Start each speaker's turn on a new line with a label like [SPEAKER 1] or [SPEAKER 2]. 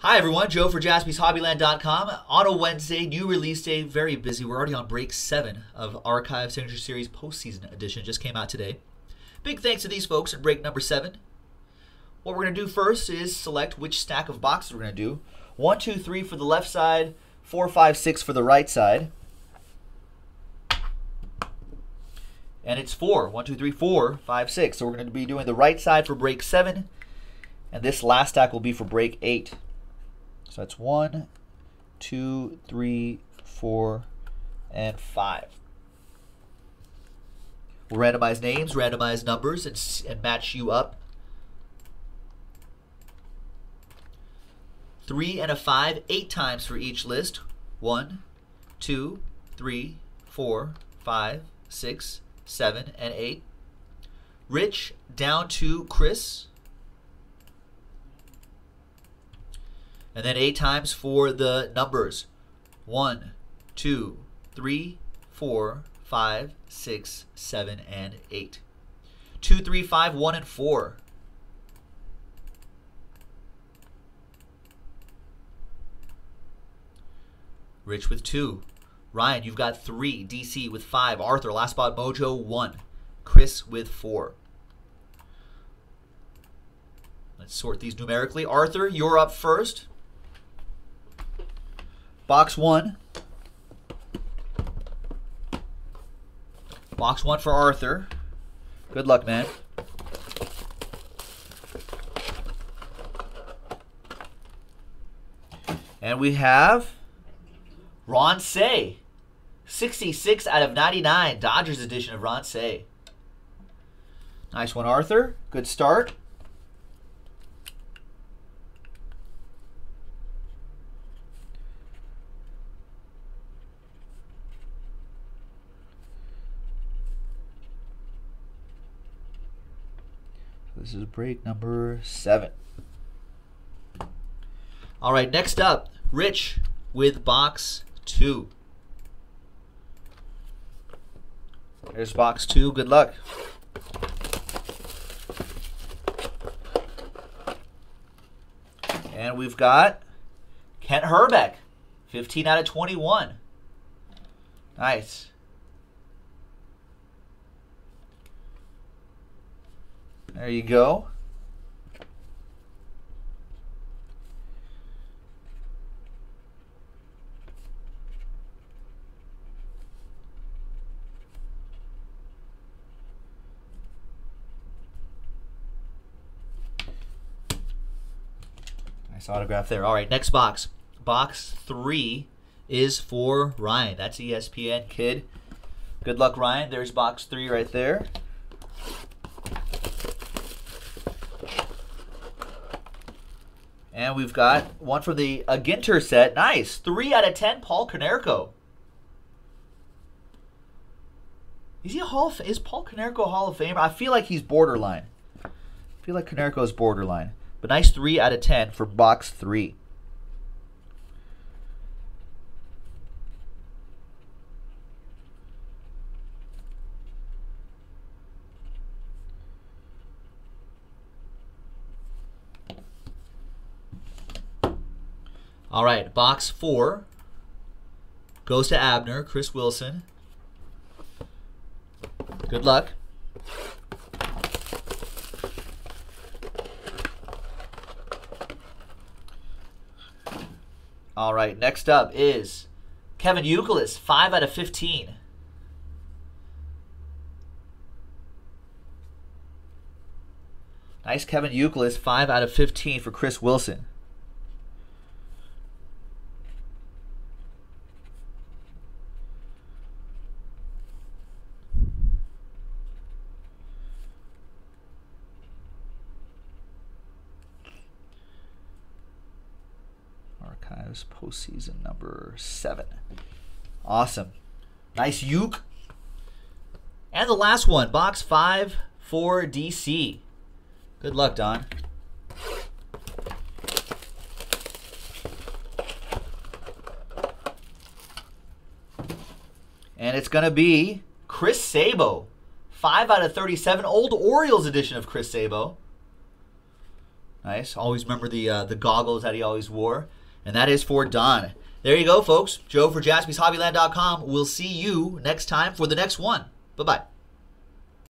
[SPEAKER 1] Hi everyone, Joe for jaspyshobbyland.com. On a Wednesday, new release day, very busy. We're already on break seven of Archive Signature Series Postseason Edition. Just came out today. Big thanks to these folks in break number seven. What we're going to do first is select which stack of boxes we're going to do. One, two, three for the left side, four, five, six for the right side. And it's four. One, two, three, four, five, six. So we're going to be doing the right side for break seven. And this last stack will be for break eight. So that's one, two, three, four, and five. We'll randomize names, randomize numbers, and, and match you up. Three and a five, eight times for each list. One, two, three, four, five, six, seven, and eight. Rich down to Chris. And then eight times for the numbers. One, two, three, four, five, six, seven, and eight. Two, three, five, one, and four. Rich with two. Ryan, you've got three. DC with five. Arthur, last spot mojo, one. Chris with four. Let's sort these numerically. Arthur, you're up first. Box one. Box one for Arthur. Good luck, man. And we have Ron Cey. 66 out of 99. Dodgers edition of Ron Cey. Nice one, Arthur. Good start. This is break number seven. All right, next up, Rich with box two. There's box two. Good luck. And we've got Kent Hrbek, 15 out of 21. Nice. There you go. Nice autograph there. All right, next box. Box three is for Ryan. That's ESPN kid. Good luck, Ryan. There's box three right there. And we've got one for the a Ginter set. Nice. Three out of ten, Paul Konerko. Is he a Hall of Is Paul Konerko a Hall of Famer? I feel like he's borderline. I feel like Konerko is borderline. But nice three out of ten for box three. All right, box four goes to Abner, Chris Wilson. Good luck. All right, next up is Kevin Youkilis, 5 out of 15. Nice Kevin Youkilis, 5 out of 15 for Chris Wilson. Archives postseason number seven. Awesome. Nice uke. And the last one, box five for DC. Good luck, Don. And it's going to be Chris Sabo. 5 out of 37. Old Orioles edition of Chris Sabo. Nice. Always remember the uh, the goggles that he always wore. And that is for Don. There you go, folks. Joe for jaspyshobbyland.com. We'll see you next time for the next one. Bye bye.